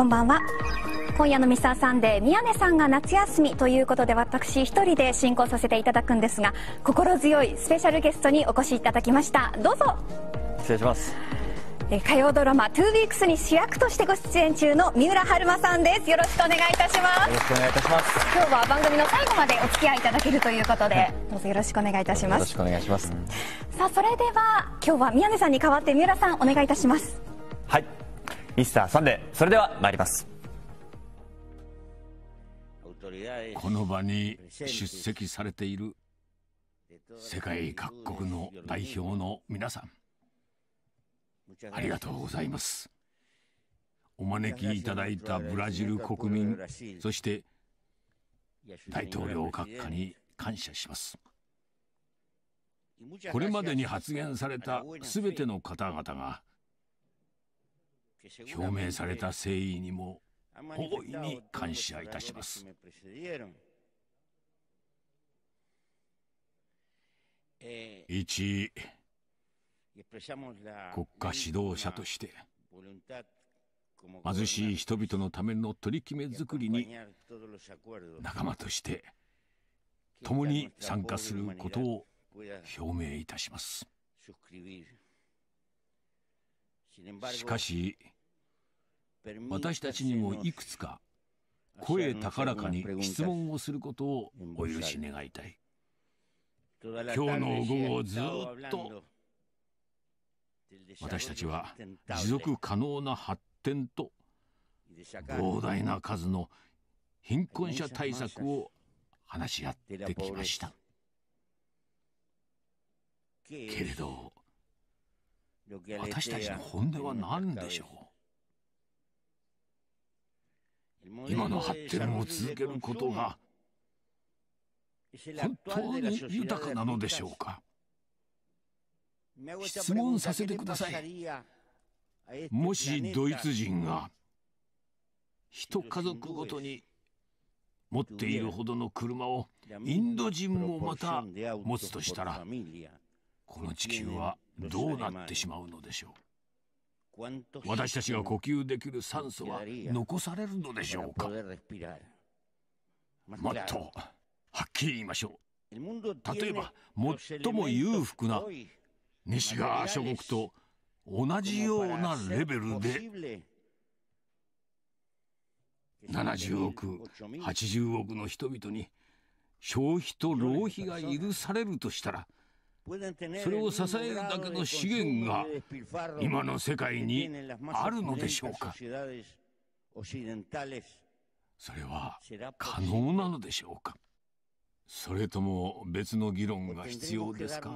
こんばんは。今夜のミサーサンデー宮根さんが夏休みということで私一人で進行させていただくんですが心強いスペシャルゲストにお越しいただきました。どうぞ。失礼します。火曜ドラマ「2ウィークスに主役としてご出演中の三浦春馬さんです。よろしくお願いいたします。よろしくお願いいたします。今日は番組の最後までお付き合いいただけるということでどうぞよろしくお願いいたします。よろしくお願いします。さあそれでは今日は宮根さんに代わって三浦さんお願いいたします。はいミスターサンデーそれでは参ります。この場に出席されている世界各国の代表の皆さんありがとうございます。お招きいただいたブラジル国民そして大統領閣下に感謝します。これまでに発言されたすべての方々が表明された誠意にも大いに感謝いたします。一国家指導者として貧しい人々のための取り決め作りに仲間として共に参加することを表明いたします。しかし私たちにもいくつか声高らかに質問をすることをお許し願いたい。今日の午後ずっと私たちは持続可能な発展と膨大な数の貧困者対策を話し合ってきました。けれど私たちの本音は何でしょう？今の発展を続けることが本当に豊かなのでしょうか？質問させてください。もしドイツ人が一家族ごとに持っているほどの車をインド人もまた持つとしたらこの地球はどうなってしまうのでしょう。私たちが呼吸できる酸素は残されるのでしょうか？もっとはっきり言いましょう。例えば最も裕福な西側諸国と同じようなレベルで70億80億の人々に消費と浪費が許されるとしたらそれを支えるだけの資源が今の世界にあるのでしょうか？それは可能なのでしょうか？それとも別の議論が必要ですか？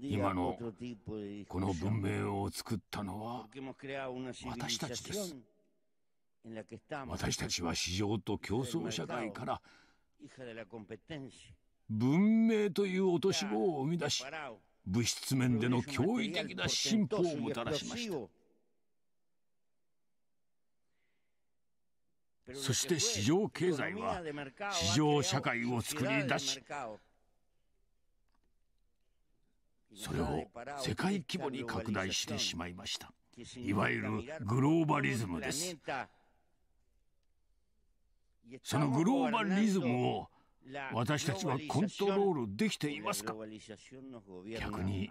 今のこの文明を作ったのは私たちです。私たちは市場と競争社会から文明という落とし子を生み出し物質面での驚異的な進歩をもたらしました。そして市場経済は市場社会を作り出しそれを世界規模に拡大してしまいました。いわゆるグローバリズムです。そのグローバリズムを私たちはコントロールできていますか？逆に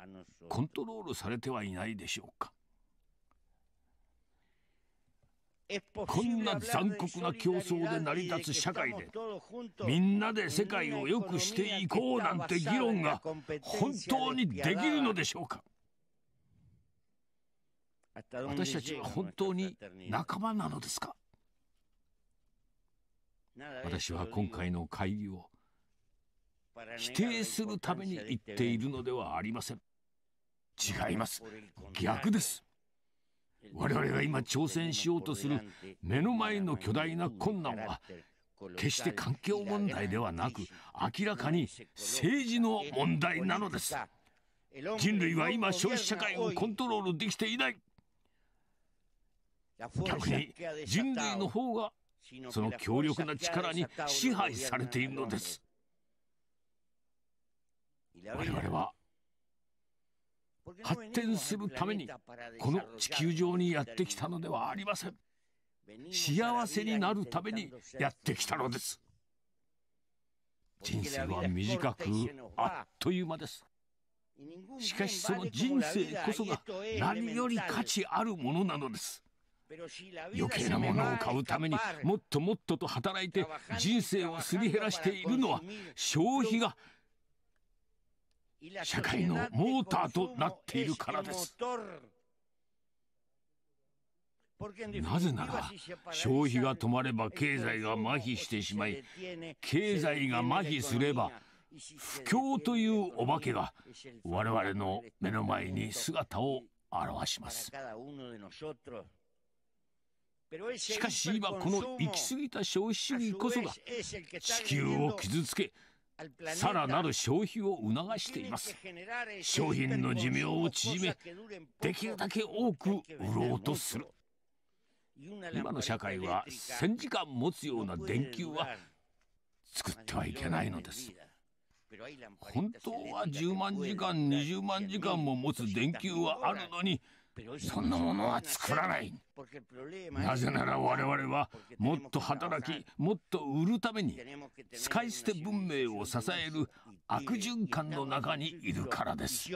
コントロールされてはいないでしょうか？こんな残酷な競争で成り立つ社会でみんなで世界を良くしていこうなんて議論が本当にできるのでしょうか？私たちは本当に仲間なのですか？私は今回の会議を否定するために言っているのではありません。違います。逆です。我々が今挑戦しようとする目の前の巨大な困難は決して環境問題ではなく明らかに政治の問題なのです。人類は今消費社会をコントロールできていない。逆に人類の方がその強力な力に支配されているのです。我々は発展するためにこの地球上にやってきたのではありません。幸せになるためにやってきたのです。人生は短くあっという間です。しかしその人生こそが何より価値あるものなのです。余計なものを買うためにもっともっとと働いて人生をすり減らしているのは消費が社会のモーターとなっているからです。なぜなら消費が止まれば経済が麻痺してしまい経済が麻痺すれば不況というお化けが我々の目の前に姿を現します。しかし今この行き過ぎた消費主義こそが地球を傷つけさらなる消費を促しています。商品の寿命を縮めできるだけ多く売ろうとする。今の社会は1000時間持つような電球は作ってはいけないのです。本当は10万時間20万時間も持つ電球はあるのにそんなものは作らない。なぜなら我々はもっと働きもっと売るために使い捨て文明を支える悪循環の中にいるからです。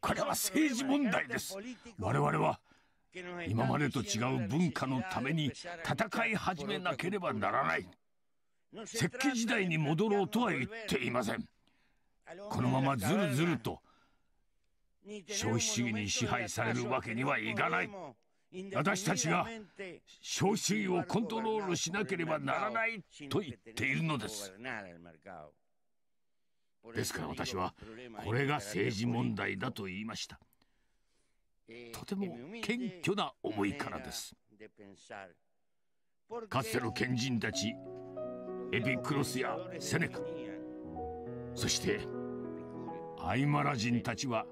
これは政治問題です。我々は今までと違う文化のために戦い始めなければならない。石器時代に戻ろうとは言っていません。このままずるずると消費主義に支配されるわけにはいかない。私たちが消費主義をコントロールしなければならないと言っているのです。ですから私はこれが政治問題だと言いました。とても謙虚な思いからです。かつての賢人たちエピクロスやセネカそしてアイマラ人たちは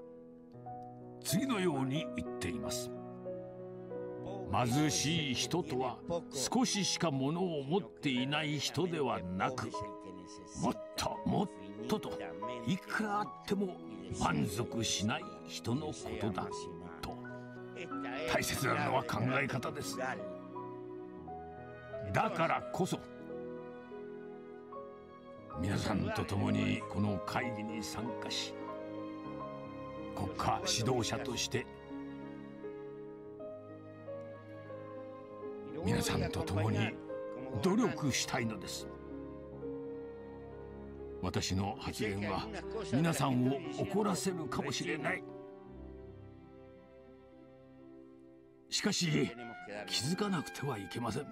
次のように言っています。貧しい人とは少ししか物を持っていない人ではなくもっともっとといくらあっても満足しない人のことだと。大切なのは考え方です。だからこそ皆さんと共にこの会議に参加し国家指導者として皆さんと共に努力したいのです。私の発言は皆さんを怒らせるかもしれない。しかし気づかなくてはいけません。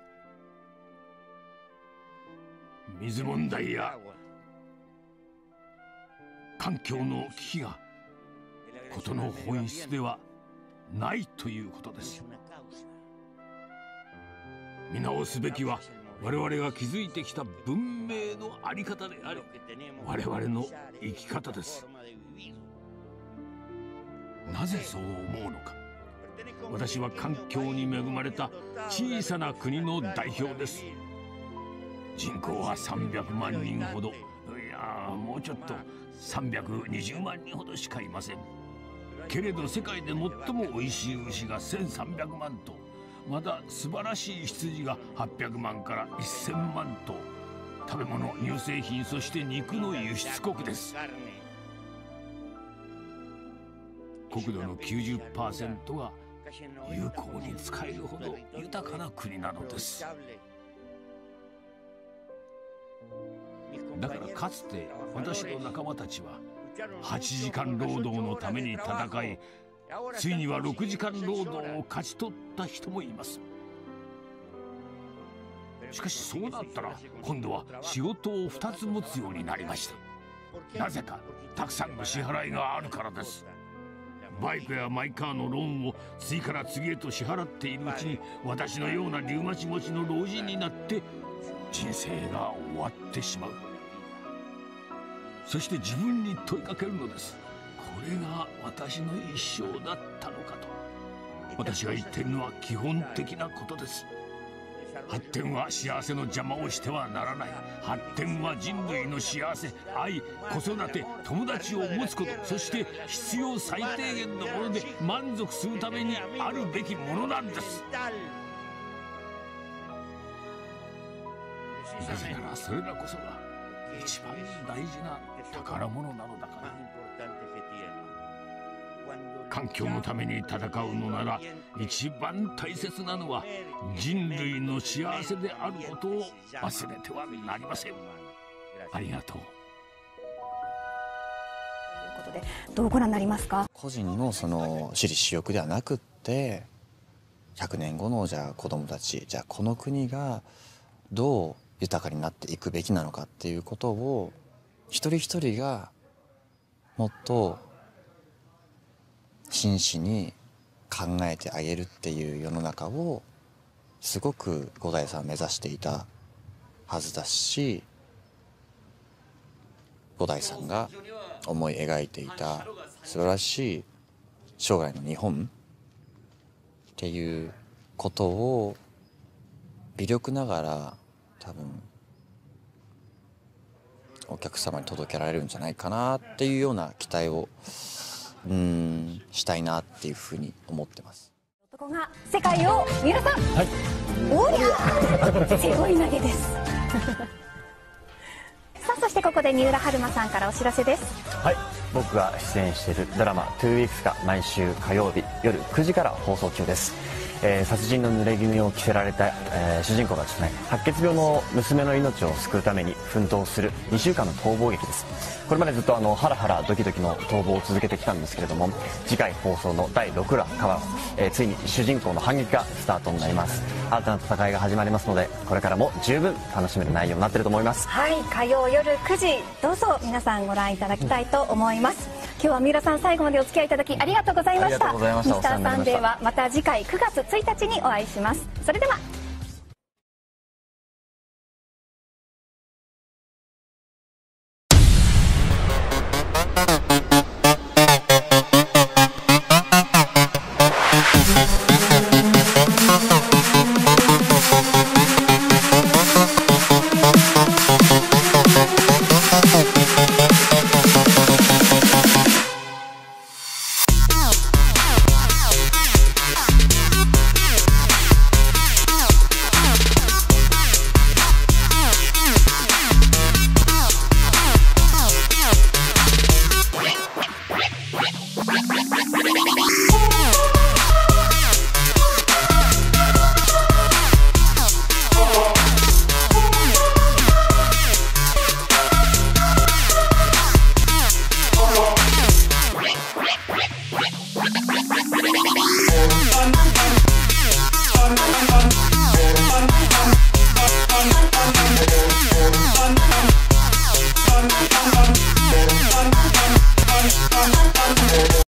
水問題や環境の危機が事の本質ではないということです。見直すべきは我々が築いてきた文明の在り方であり我々の生き方です。なぜそう思うのか。私は環境に恵まれた小さな国の代表です。人口は300万人ほど。いやもうちょっと。320万人ほどしかいません。けれど世界で最も美味しい牛が1300万頭。また素晴らしい羊が800万から1000万頭。食べ物乳製品そして肉の輸出国です。国土の90%が有効に使えるほど豊かな国なのです。だからかつて私の仲間たちは8時間労働のために戦いついには6時間労働を勝ち取った人もいます。しかしそうなったら今度は仕事を2つ持つようになりました。なぜかたくさんの支払いがあるからです。バイクやマイカーのローンを次から次へと支払っているうちに私のようなリウマチ持ちの老人になって人生が終わってしまう。そして自分に問いかけるのです。これが私の一生だったのかと。私が言ってるのは基本的なことです。発展は幸せの邪魔をしてはならない。発展は人類の幸せ愛子育て友達を持つこと。そして必要最低限のもので満足するためにあるべきものなんです。なぜならそれらこそが一番大事な宝物なのだから。環境のために戦うのなら一番大切なのは人類の幸せであることを忘れてはなりません。ありがとう。ということでどうご覧になりますか？個人のその私利私欲ではなくって100年後のじゃあ子供たちじゃあこの国がどう豊かになっていくべきなのかっていうことを一人一人がもっと真摯に考えてあげるっていう世の中をすごく五代さん目指していたはずだし五代さんが思い描いていた素晴らしい将来の日本っていうことを微力ながら多分お客様に届けられるんじゃないかなっていうような期待をうんしたいなっていうふうに思ってます。男が世界を三浦さん。はい。おりゃ背負い投げです。さあそしてここで三浦春馬さんからお知らせです。はい僕が出演しているドラマ「2weeks」が毎週火曜日夜9時から放送中です。えー、殺人の濡れ衣を着せられた、えー、主人公がですね白血病の娘の命を救うために奮闘する2週間の逃亡劇です。これまでずっとあのハラハラドキドキの逃亡を続けてきたんですけれども次回放送の第6話から、えー、ついに主人公の反撃がスタートになります。新たな戦いが始まりますのでこれからも十分楽しめる内容になっていると思います。はい火曜夜9時どうぞ皆さんご覧いただきたいと思いいます、今日は三浦さん最後までお付き合いいただきありがとうございました。ミスターサンデーはまた次回9月1日にお会いします。それでは